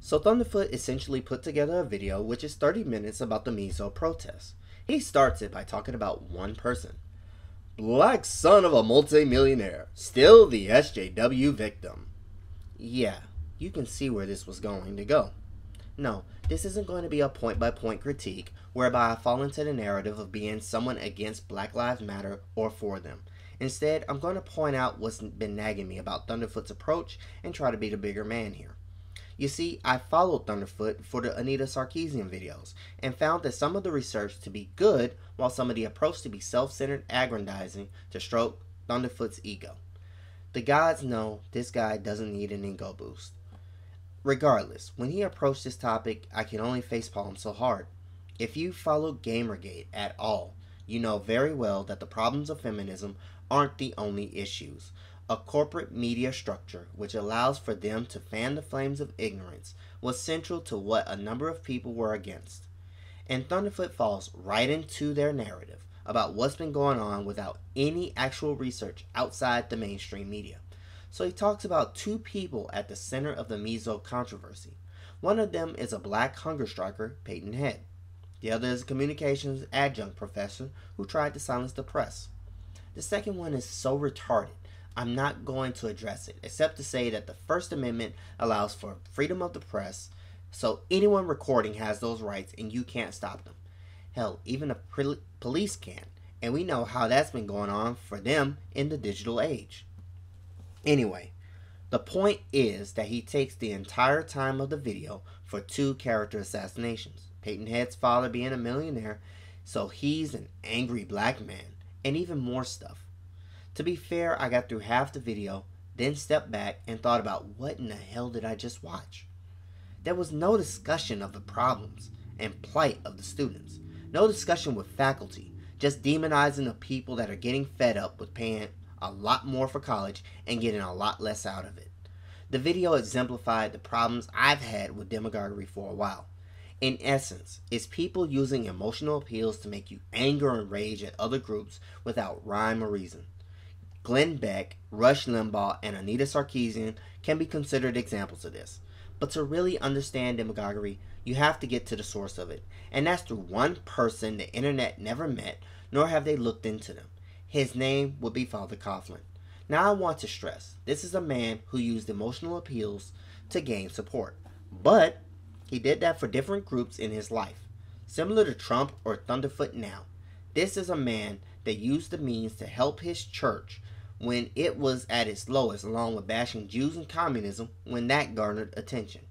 So Thunderfoot essentially put together a video which is 30 minutes about the Mizzou protest. He starts it by talking about one person. Black son of a multimillionaire, still the SJW victim. Yeah, you can see where this was going to go. No, this isn't going to be a point by point critique whereby I fall into the narrative of being someone against Black Lives Matter or for them. Instead, I'm going to point out what's been nagging me about Thunderfoot's approach and try to be the bigger man here. You see, I followed Thunderfoot for the Anita Sarkeesian videos and found that some of the research to be good while some of the approach to be self-centered aggrandizing to stroke Thunderfoot's ego. The gods know this guy doesn't need an ego boost. Regardless, when he approached this topic, I can only facepalm so hard. If you follow Gamergate at all, you know very well that the problems of feminism aren't the only issues. A corporate media structure which allows for them to fan the flames of ignorance was central to what a number of people were against. And Thunderfoot falls right into their narrative about what's been going on without any actual research outside the mainstream media. So he talks about two people at the center of the Mizzou controversy. One of them is a black hunger striker, Payton Head. The other is a communications adjunct professor who tried to silence the press. The second one is so retarded, I'm not going to address it, except to say that the First Amendment allows for freedom of the press, so anyone recording has those rights and you can't stop them. Hell, even the police can, and we know how that's been going on for them in the digital age. Anyway, the point is that he takes the entire time of the video for two character assassinations. Payton Head's father being a millionaire, so he's an angry black man, and even more stuff. To be fair, I got through half the video, then stepped back and thought about what in the hell did I just watch? There was no discussion of the problems and plight of the students. No discussion with faculty, just demonizing the people that are getting fed up with paying a lot more for college and getting a lot less out of it. The video exemplified the problems I've had with demagoguery for a while. In essence, it's people using emotional appeals to make you anger and rage at other groups without rhyme or reason. Glenn Beck, Rush Limbaugh, and Anita Sarkeesian can be considered examples of this. But to really understand demagoguery, you have to get to the source of it, and that's through one person the internet never met, nor have they looked into them. His name would be Father Coughlin. Now I want to stress, this is a man who used emotional appeals to gain support. But he did that for different groups in his life. Similar to Trump or Thunderfoot now. This is a man that used the means to help his church when it was at its lowest, along with bashing Jews and communism when that garnered attention.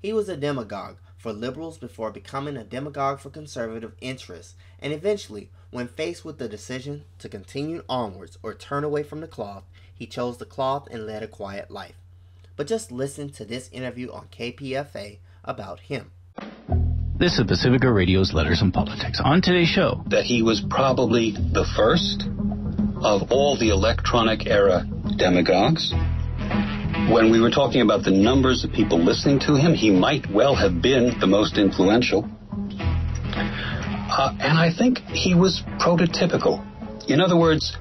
He was a demagogue for liberals before becoming a demagogue for conservative interests, and eventually when faced with the decision to continue onwards or turn away from the cloth, he chose the cloth and led a quiet life. But just listen to this interview on KPFA about him. This is Pacifica Radio's Letters and Politics. On today's show, that he was probably the first of all the electronic era demagogues. When we were talking about the numbers of people listening to him, he might well have been the most influential. Uh, and I think he was prototypical. In other words,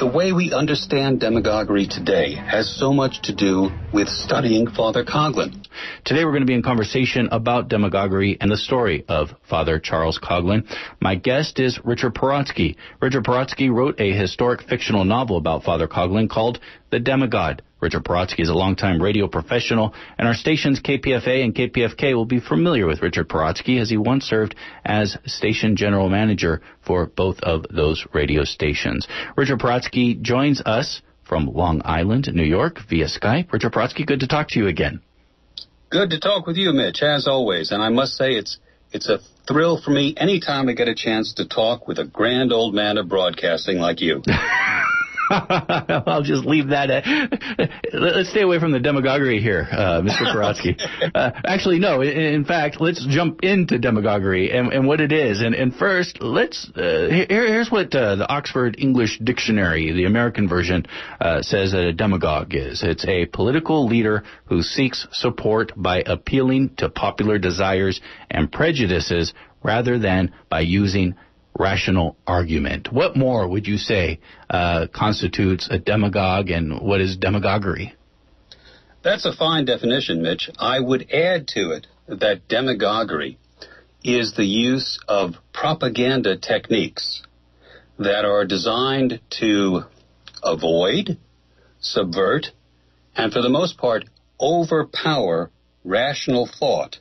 the way we understand demagoguery today has so much to do with studying Father Coughlin. Today we're going to be in conversation about demagoguery and the story of Father Charles Coughlin. My guest is Richard Perotsky. Richard Perotsky wrote a historic fictional novel about Father Coughlin called The Demigod. Richard Perotsky is a longtime radio professional, and our stations KPFA and KPFK will be familiar with Richard Perotsky as he once served as station general manager for both of those radio stations. Richard Perotsky joins us from Long Island, New York, via Skype. Richard Perotsky, good to talk to you again. Good to talk with you, Mitch, as always. And I must say, it's it's a thrill for me anytime I get a chance to talk with a grand old man of broadcasting like you. I'll just leave that. At, let's stay away from the demagoguery here, uh, Mr. Perotsky. uh, actually, no. In, in, fact, let's jump into demagoguery and, and what it is. And, and first, let's. Uh, here, here's what uh, the Oxford English Dictionary, the American version, uh, says that a demagogue is. It's a political leader who seeks support by appealing to popular desires and prejudices rather than by using rational argument. What more would you say uh, constitutes a demagogue and what is demagoguery? That's a fine definition, Mitch. I would add to it that demagoguery is the use of propaganda techniques that are designed to avoid, subvert, and for the most part, overpower rational thought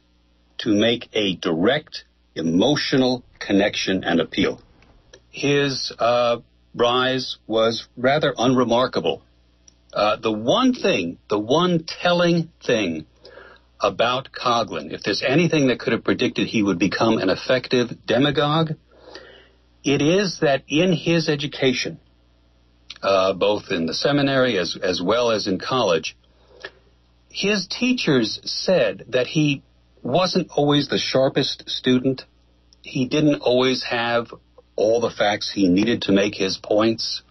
to make a direct emotional connection and appeal. His uh, rise was rather unremarkable. Uh, the one thing, the one telling thing about Coughlin, if there's anything that could have predicted he would become an effective demagogue, it is that in his education, uh, both in the seminary as, as well as in college, his teachers said that he wasn't always the sharpest student. He didn't always have all the facts he needed to make his points,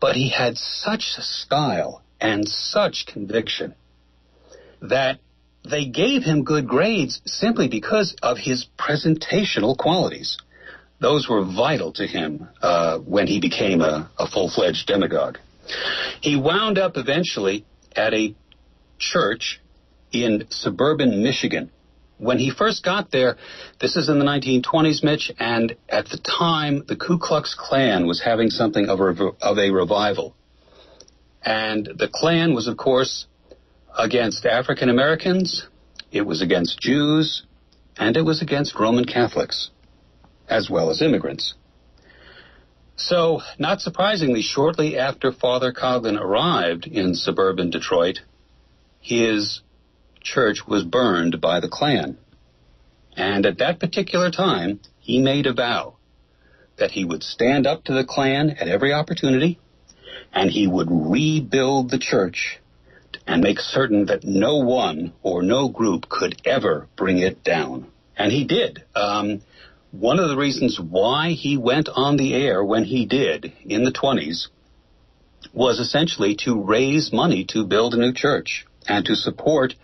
but he had such style and such conviction that they gave him good grades simply because of his presentational qualities. Those were vital to him uh, when he became a, a full fledged demagogue. He wound up eventually at a church in suburban Michigan. When he first got there, this is in the 1920s, Mitch, and at the time, the Ku Klux Klan was having something of a, of a revival. And the Klan was, of course, against African Americans, it was against Jews, and it was against Roman Catholics, as well as immigrants. So, not surprisingly, shortly after Father Coughlin arrived in suburban Detroit, his church was burned by the Klan. And at that particular time, he made a vow that he would stand up to the Klan at every opportunity and he would rebuild the church and make certain that no one or no group could ever bring it down. And he did. Um, one of the reasons why he went on the air when he did in the 20s was essentially to raise money to build a new church and to support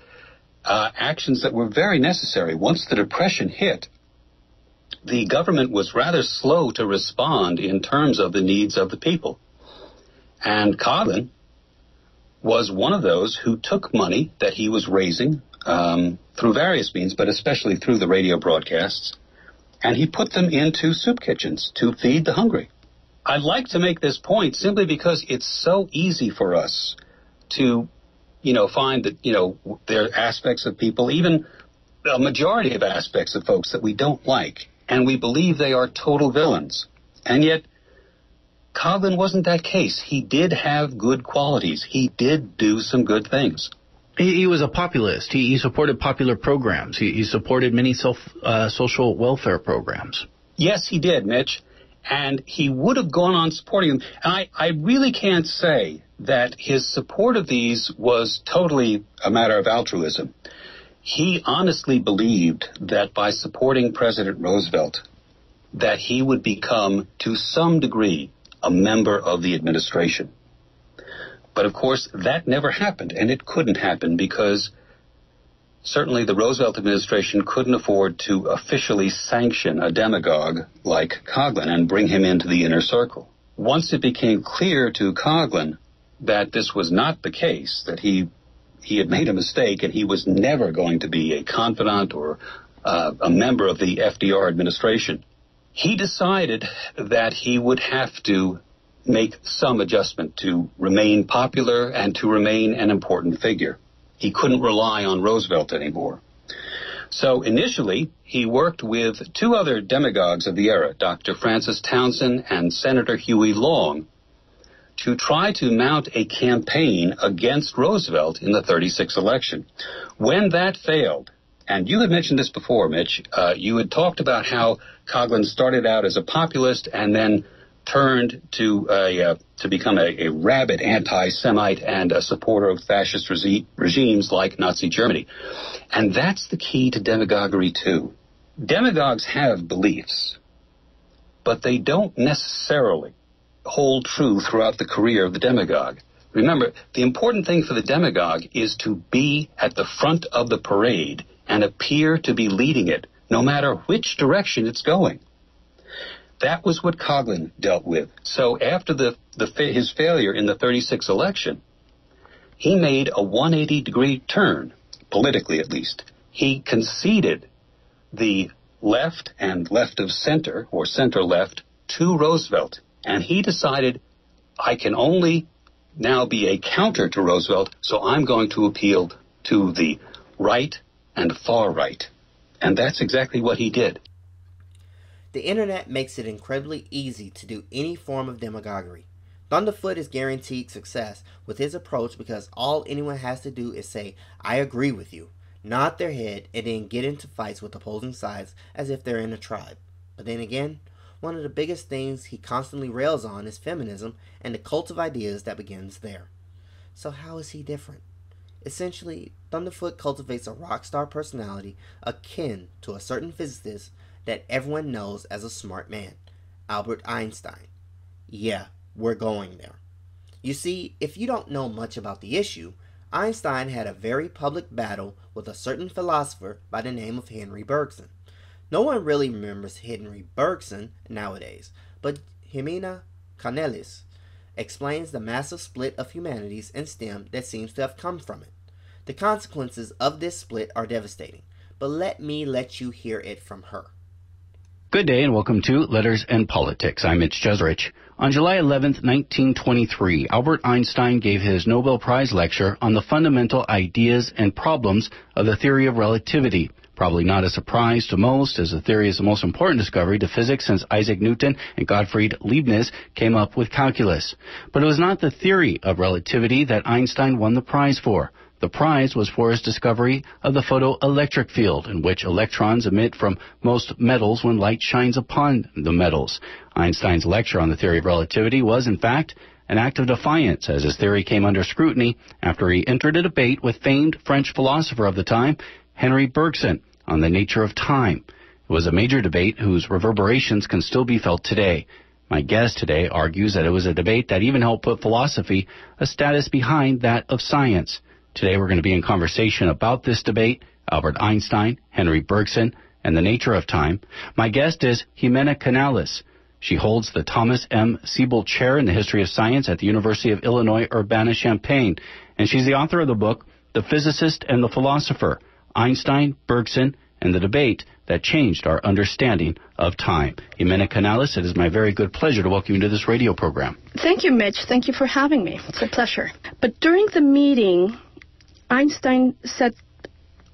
uh, actions that were very necessary. Once the Depression hit, the government was rather slow to respond in terms of the needs of the people. And Coughlin was one of those who took money that he was raising um, through various means, but especially through the radio broadcasts, and he put them into soup kitchens to feed the hungry. I'd like to make this point simply because it's so easy for us to you know, find that, you know, there are aspects of people, even a majority of aspects of folks that we don't like, and we believe they are total villains. And yet, Coughlin wasn't that case. He did have good qualities. He did do some good things. He, he was a populist. He, he supported popular programs. He, he supported many self, uh, social welfare programs. Yes, he did, Mitch. And he would have gone on supporting them. And I, I really can't say that his support of these was totally a matter of altruism. He honestly believed that by supporting President Roosevelt, that he would become, to some degree, a member of the administration. But of course, that never happened, and it couldn't happen because certainly the Roosevelt administration couldn't afford to officially sanction a demagogue like Coughlin and bring him into the inner circle. Once it became clear to Coughlin that this was not the case, that he he had made a mistake and he was never going to be a confidant or uh, a member of the FDR administration. He decided that he would have to make some adjustment to remain popular and to remain an important figure. He couldn't rely on Roosevelt anymore. So initially, he worked with two other demagogues of the era, Dr. Francis Townsend and Senator Huey Long, to try to mount a campaign against Roosevelt in the 36 election. When that failed, and you had mentioned this before, Mitch, uh, you had talked about how Coughlin started out as a populist and then turned to a, uh, to become a, a rabid anti-Semite and a supporter of fascist regi- regimes like Nazi Germany. And that's the key to demagoguery too. Demagogues have beliefs, but they don't necessarily hold true throughout the career of the demagogue. Remember, the important thing for the demagogue is to be at the front of the parade and appear to be leading it, no matter which direction it's going. That was what Coughlin dealt with. So after the, the his failure in the 36 election, he made a 180 degree turn, politically at least. He conceded the left and left of center, or center left, to Roosevelt. And he decided, I can only now be a counter to Roosevelt, so I'm going to appeal to the right and far right. And that's exactly what he did. The internet makes it incredibly easy to do any form of demagoguery. Thunderfoot is guaranteed success with his approach because all anyone has to do is say, I agree with you, nod their head, and then get into fights with opposing sides as if they're in a tribe. But then again, one of the biggest things he constantly rails on is feminism and the cult of ideas that begins there. So, how is he different? Essentially, Thunderfoot cultivates a rock star personality akin to a certain physicist that everyone knows as a smart man, Albert Einstein. Yeah, we're going there. You see, if you don't know much about the issue, Einstein had a very public battle with a certain philosopher by the name of Henry Bergson. No one really remembers Henry Bergson nowadays, but Jimena Canales explains the massive split of humanities and STEM that seems to have come from it. The consequences of this split are devastating, but let me let you hear it from her. Good day and welcome to Letters and Politics. I'm Mitch Jeserich. On July 11, 1923, Albert Einstein gave his Nobel Prize lecture on the fundamental ideas and problems of the theory of relativity. Probably not a surprise to most, as the theory is the most important discovery to physics since Isaac Newton and Gottfried Leibniz came up with calculus. But it was not the theory of relativity that Einstein won the prize for. The prize was for his discovery of the photoelectric field, in which electrons emit from most metals when light shines upon the metals. Einstein's lecture on the theory of relativity was, in fact, an act of defiance, as his theory came under scrutiny after he entered a debate with famed French philosopher of the time, Henry Bergson, on the nature of time. It was a major debate whose reverberations can still be felt today. My guest today argues that it was a debate that even helped put philosophy a status behind that of science. Today we're going to be in conversation about this debate, Albert Einstein, Henry Bergson, and the nature of time. My guest is Jimena Canales. She holds the Thomas M. Siebel Chair in the History of Science at the University of Illinois Urbana-Champaign, and she's the author of the book, The Physicist and the Philosopher, Einstein, Bergson, and the Debate That Changed Our Understanding of Time. Jimena Canales, it is my very good pleasure to welcome you to this radio program. Thank you, Mitch. Thank you for having me. It's a pleasure. But during the meeting, Einstein said,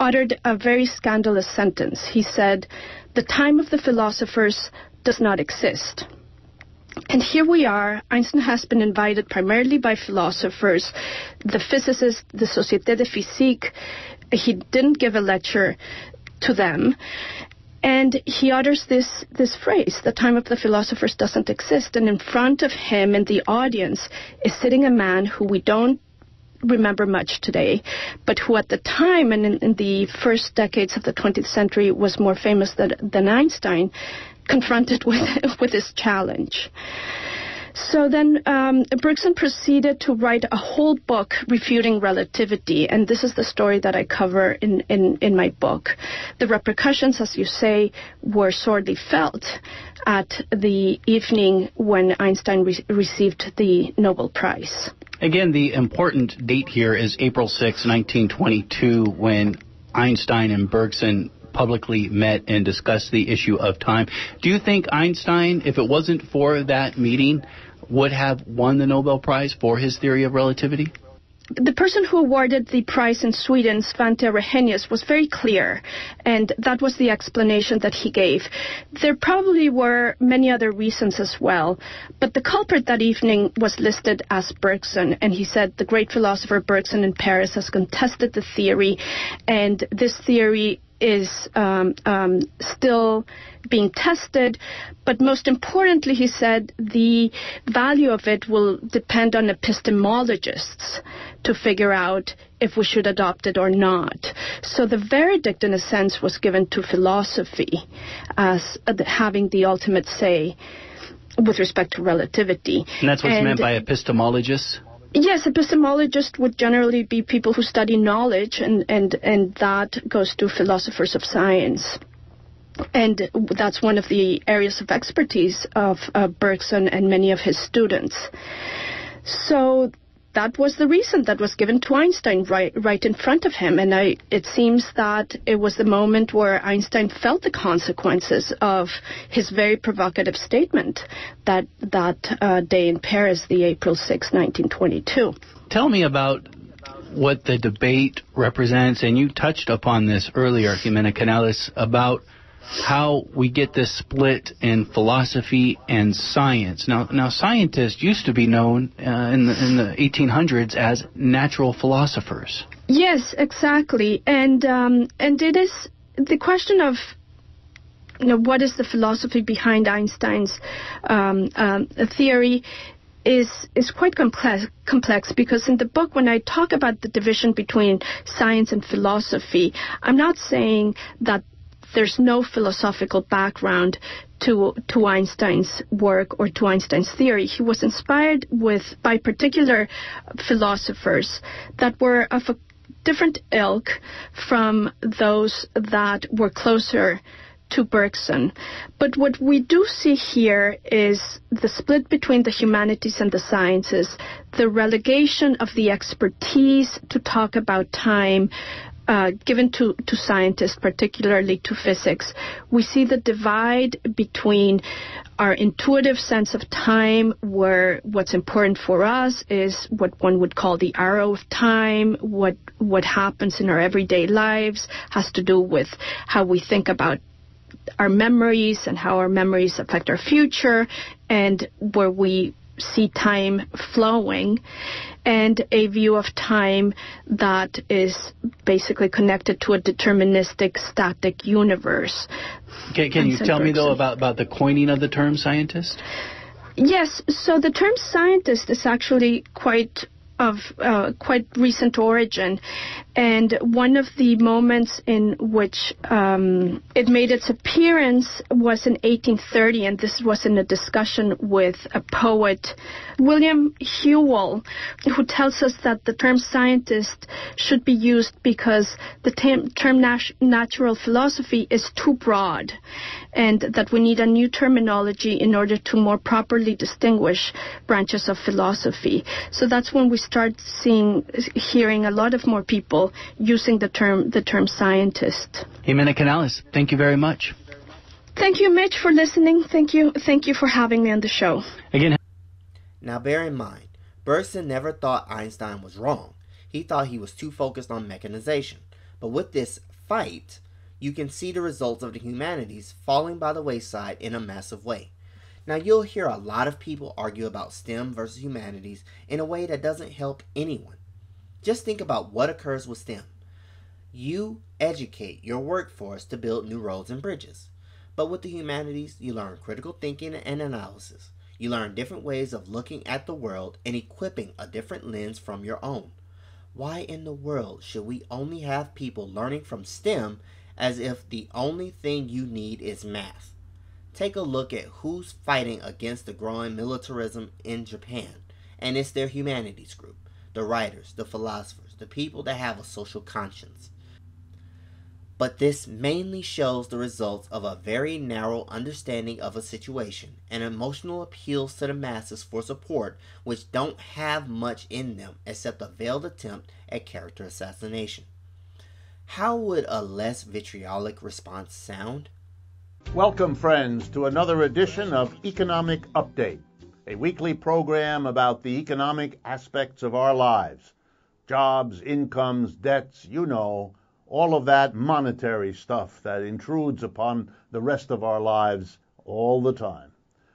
uttered a very scandalous sentence. He said, The time of the philosophers does not exist. And here we are. Einstein has been invited primarily by philosophers, the physicists, the Société de Physique. He didn't give a lecture to them. And he utters this, this phrase, the time of the philosophers doesn't exist. And in front of him in the audience is sitting a man who we don't remember much today, but who at the time and in, in, the first decades of the 20th century was more famous than, than Einstein, confronted with, with this challenge. So then um, Bergson proceeded to write a whole book refuting relativity, and this is the story that I cover in, in, in my book. The repercussions, as you say, were sorely felt at the evening when Einstein re- received the Nobel Prize. Again, the important date here is April 6, 1922, when Einstein and Bergson publicly met and discussed the issue of time. Do you think Einstein, if it wasn't for that meeting, would have won the Nobel Prize for his theory of relativity? the person who awarded the prize in Sweden, Svante Arrhenius, was very clear, and that was the explanation that he gave. There probably were many other reasons as well, but the culprit that evening was listed as Bergson, and he said the great philosopher Bergson in Paris has contested the theory, and this theory is um, um, still being tested, but most importantly, he said the value of it will depend on epistemologists to figure out if we should adopt it or not. So the verdict, in a sense, was given to philosophy as uh, having the ultimate say with respect to relativity. And that's what's and meant by epistemologists? Yes, epistemologists would generally be people who study knowledge, and, and, and that goes to philosophers of science. And that's one of the areas of expertise of uh, Bergson and many of his students. So that was the reason that was given to Einstein right, right in front of him. And I, it seems that it was the moment where Einstein felt the consequences of his very provocative statement that, that uh, day in Paris, the April 6, 1922. Tell me about what the debate represents, and you touched upon this earlier, Jimena Canales, about how we get this split in philosophy and science. Now, now scientists used to be known uh, in, the, in the 1800s as natural philosophers. Yes, exactly, and um, and it is the question of you know what is the philosophy behind Einstein's um, um, theory is is quite complex complex because in the book when I talk about the division between science and philosophy, I'm not saying that there's no philosophical background to to Einstein's work or to Einstein's theory. He was inspired with by particular philosophers that were of a different ilk from those that were closer to Bergson. But what we do see here is the split between the humanities and the sciences, the relegation of the expertise to talk about time, uh, given to, to scientists, particularly to physics, we see the divide between our intuitive sense of time, where what's important for us is what one would call the arrow of time, what what happens in our everyday lives has to do with how we think about our memories and how our memories affect our future, and where we see time flowing and a view of time that is basically connected to a deterministic static universe. Can, can you tell me though about, about the coining of the term scientist? Yes, so the term scientist is actually quite of uh, quite recent origin. And one of the moments in which um, it made its appearance was in 1830, and this was in a discussion with a poet, William Whewell, who tells us that the term scientist should be used because the term, term nat- natural philosophy is too broad, and that we need a new terminology in order to more properly distinguish branches of philosophy. So that's when we start seeing, hearing a lot of more people using the term the term scientist. Jimena Canales, thank you very much. Thank you, Mitch, for listening. Thank you, thank you for having me on the show. Again. Now, bear in mind, Bergson never thought Einstein was wrong. He thought he was too focused on mechanization. But with this fight, you can see the results of the humanities falling by the wayside in a massive way. Now, you'll hear a lot of people argue about STEM versus humanities in a way that doesn't help anyone. Just think about what occurs with STEM. You educate your workforce to build new roads and bridges. But with the humanities, you learn critical thinking and analysis. You learn different ways of looking at the world and equipping a different lens from your own. Why in the world should we only have people learning from STEM as if the only thing you need is math? take a look at who's fighting against the growing militarism in Japan, and it's their humanities group the writers, the philosophers, the people that have a social conscience. But this mainly shows the results of a very narrow understanding of a situation and emotional appeals to the masses for support which don't have much in them except a veiled attempt at character assassination. How would a less vitriolic response sound? Welcome, friends, to another edition of Economic Update, a weekly program about the economic aspects of our lives jobs, incomes, debts, you know, all of that monetary stuff that intrudes upon the rest of our lives all the time.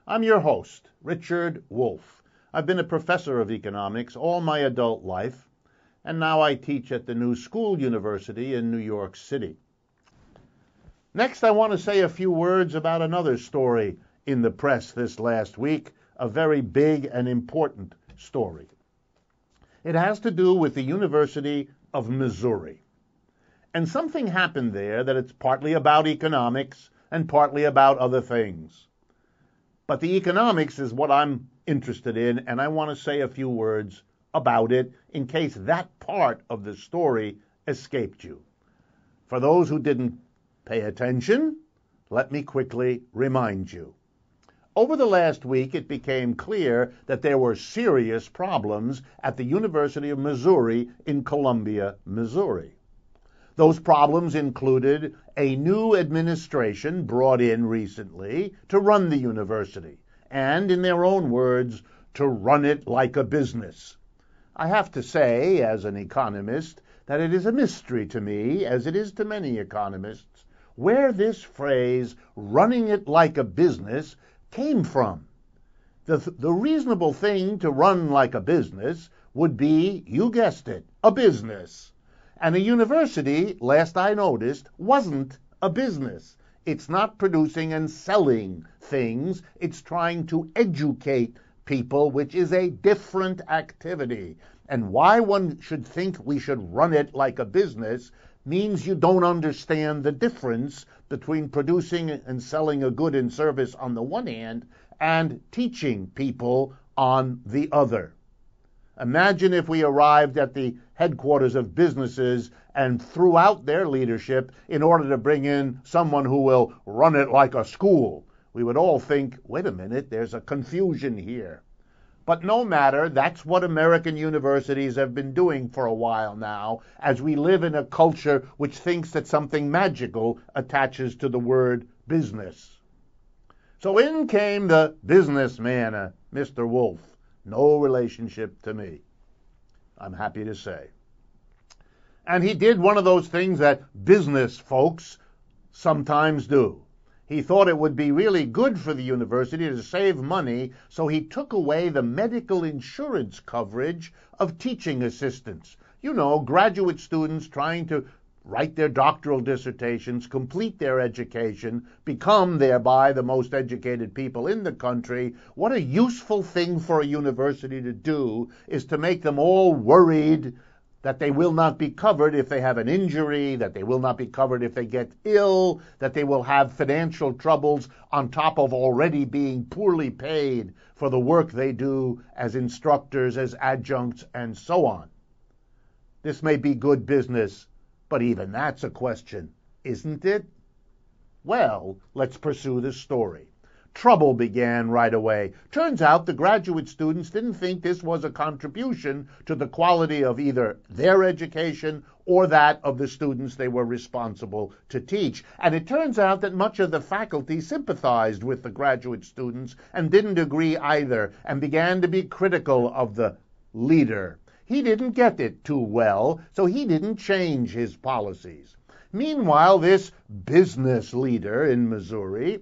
I'm your host, Richard Wolff. I've been a professor of economics all my adult life, and now I teach at the New School University in New York City. Next, I want to say a few words about another story in the press this last week, a very big and important story. It has to do with the University of Missouri. And something happened there that it's partly about economics and partly about other things. But the economics is what I'm interested in, and I want to say a few words about it in case that part of the story escaped you. For those who didn't Pay attention. Let me quickly remind you. Over the last week, it became clear that there were serious problems at the University of Missouri in Columbia, Missouri. Those problems included a new administration brought in recently to run the university, and, in their own words, to run it like a business. I have to say, as an economist, that it is a mystery to me, as it is to many economists, where this phrase, running it like a business, came from. The, the reasonable thing to run like a business would be, you guessed it, a business. And a university, last I noticed, wasn't a business. It's not producing and selling things, it's trying to educate people, which is a different activity. And why one should think we should run it like a business means you don't understand the difference between producing and selling a good and service on the one hand and teaching people on the other. Imagine if we arrived at the headquarters of businesses and threw out their leadership in order to bring in someone who will run it like a school. We would all think, wait a minute, there's a confusion here. But no matter, that's what American universities have been doing for a while now, as we live in a culture which thinks that something magical attaches to the word business. So in came the businessman, uh, Mr. Wolfe. No relationship to me, I'm happy to say. And he did one of those things that business folks sometimes do. He thought it would be really good for the university to save money, so he took away the medical insurance coverage of teaching assistants. You know, graduate students trying to write their doctoral dissertations, complete their education, become thereby the most educated people in the country. What a useful thing for a university to do is to make them all worried that they will not be covered if they have an injury, that they will not be covered if they get ill, that they will have financial troubles on top of already being poorly paid for the work they do as instructors, as adjuncts, and so on. This may be good business, but even that's a question, isn't it? Well, let's pursue the story. Trouble began right away. Turns out the graduate students didn't think this was a contribution to the quality of either their education or that of the students they were responsible to teach. And it turns out that much of the faculty sympathized with the graduate students and didn't agree either and began to be critical of the leader. He didn't get it too well, so he didn't change his policies. Meanwhile, this business leader in Missouri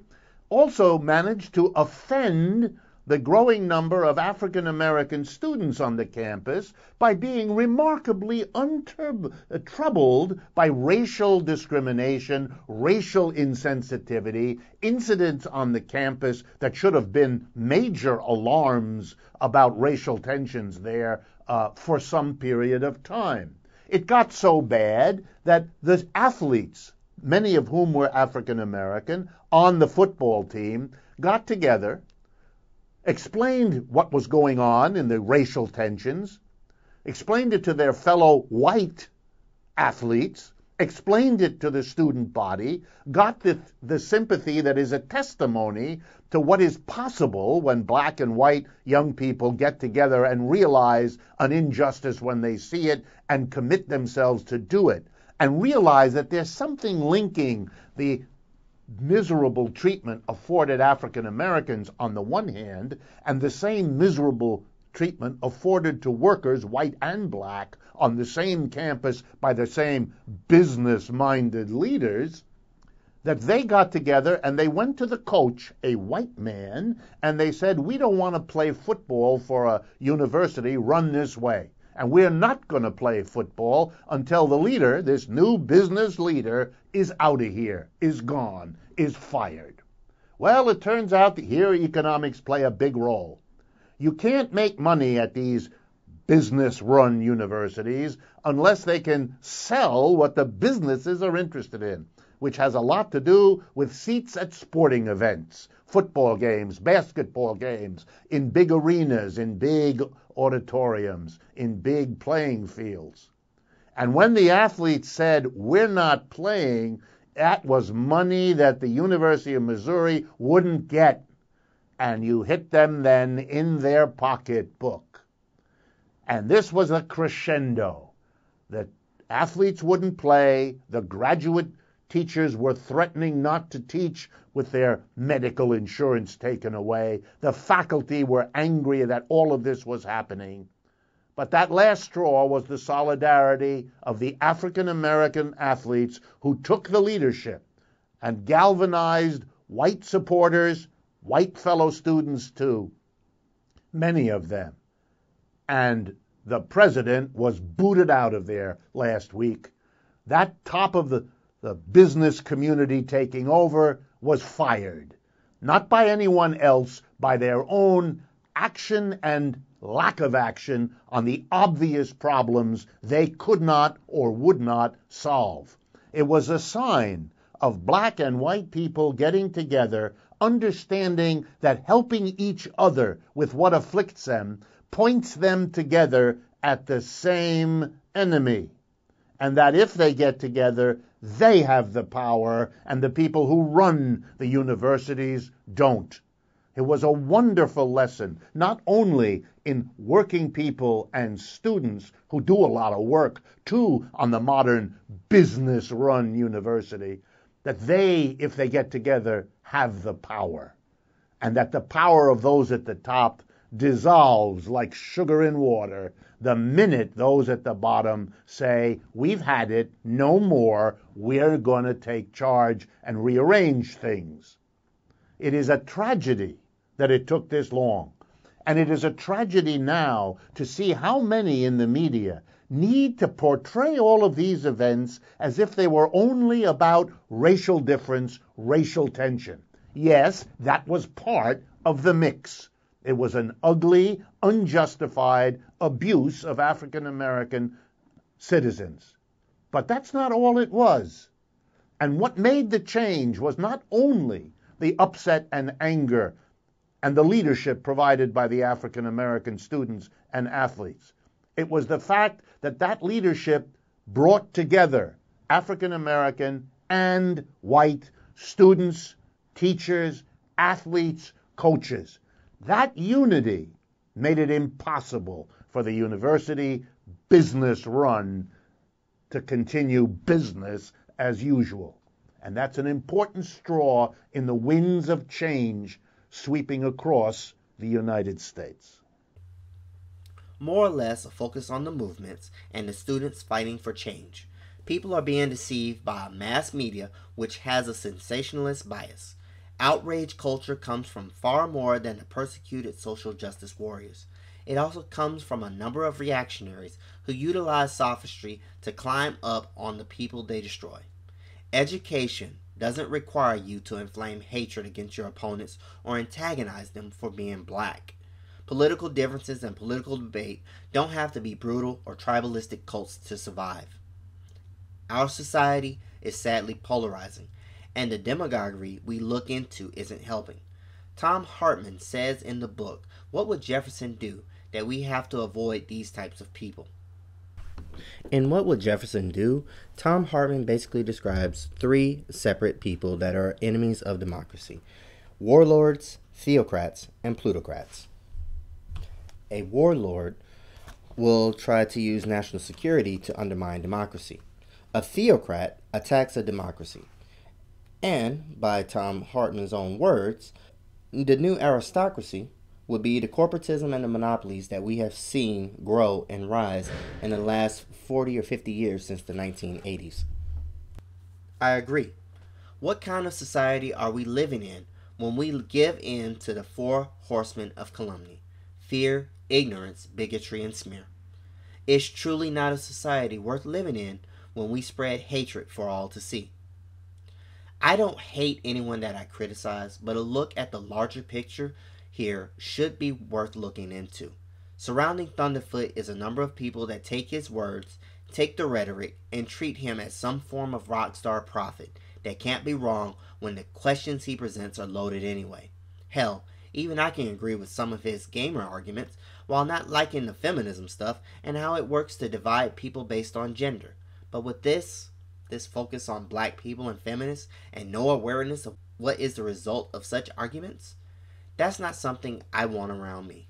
also managed to offend the growing number of African American students on the campus by being remarkably untroubled by racial discrimination, racial insensitivity, incidents on the campus that should have been major alarms about racial tensions there uh, for some period of time. It got so bad that the athletes many of whom were African American, on the football team, got together, explained what was going on in the racial tensions, explained it to their fellow white athletes, explained it to the student body, got the, the sympathy that is a testimony to what is possible when black and white young people get together and realize an injustice when they see it and commit themselves to do it and realize that there's something linking the miserable treatment afforded African Americans on the one hand and the same miserable treatment afforded to workers, white and black, on the same campus by the same business minded leaders, that they got together and they went to the coach, a white man, and they said, We don't want to play football for a university run this way. And we're not going to play football until the leader, this new business leader, is out of here, is gone, is fired. Well, it turns out that here economics play a big role. You can't make money at these business run universities unless they can sell what the businesses are interested in, which has a lot to do with seats at sporting events, football games, basketball games, in big arenas, in big auditoriums, in big playing fields. And when the athletes said, We're not playing, that was money that the University of Missouri wouldn't get. And you hit them then in their pocketbook. And this was a crescendo. The athletes wouldn't play, the graduate teachers were threatening not to teach with their medical insurance taken away, the faculty were angry that all of this was happening. But that last straw was the solidarity of the African American athletes who took the leadership and galvanized white supporters, white fellow students too, many of them. And the president was booted out of there last week. That top of the, the business community taking over was fired. Not by anyone else, by their own action and lack of action on the obvious problems they could not or would not solve. It was a sign of black and white people getting together, understanding that helping each other with what afflicts them points them together at the same enemy. And that if they get together, they have the power, and the people who run the universities don't. It was a wonderful lesson, not only in working people and students who do a lot of work too on the modern business run university, that they, if they get together, have the power. And that the power of those at the top dissolves like sugar in water the minute those at the bottom say, We've had it, no more, we're going to take charge and rearrange things. It is a tragedy that it took this long. And it is a tragedy now to see how many in the media need to portray all of these events as if they were only about racial difference, racial tension. Yes, that was part of the mix. It was an ugly, unjustified abuse of African American citizens. But that's not all it was. And what made the change was not only the upset and anger and the leadership provided by the African American students and athletes. It was the fact that that leadership brought together African American and white students, teachers, athletes, coaches. That unity made it impossible for the university business run to continue business as usual. And that's an important straw in the winds of change sweeping across the United States. More or less a focus on the movements and the students fighting for change. People are being deceived by a mass media which has a sensationalist bias. Outrage culture comes from far more than the persecuted social justice warriors. It also comes from a number of reactionaries who utilize sophistry to climb up on the people they destroy. Education doesn't require you to inflame hatred against your opponents or antagonize them for being black. Political differences and political debate don't have to be brutal or tribalistic cults to survive. Our society is sadly polarizing, and the demagoguery we look into isn't helping. Thom Hartmann says in the book, What Would Jefferson Do? that we have to avoid these types of people. In What Would Jefferson Do? Thom Hartmann basically describes three separate people that are enemies of democracy warlords, theocrats, and plutocrats. A warlord will try to use national security to undermine democracy. A theocrat attacks a democracy. And, by Thom Hartmann's own words, the new aristocracy would be the corporatism and the monopolies that we have seen grow and rise in the last 40 or 50 years since the 1980s. I agree. What kind of society are we living in when we give in to the four horsemen of calumny fear, ignorance, bigotry, and smear? It's truly not a society worth living in when we spread hatred for all to see. I don't hate anyone that I criticize, but a look at the larger picture here should be worth looking into. Surrounding Thunderfoot is a number of people that take his words, take the rhetoric, and treat him as some form of rock star prophet that can't be wrong when the questions he presents are loaded anyway. Hell, even I can agree with some of his gamer arguments, while not liking the feminism stuff and how it works to divide people based on gender. But with this, this focus on black people and feminists, and no awareness of what is the result of such arguments, That's not something I want around me.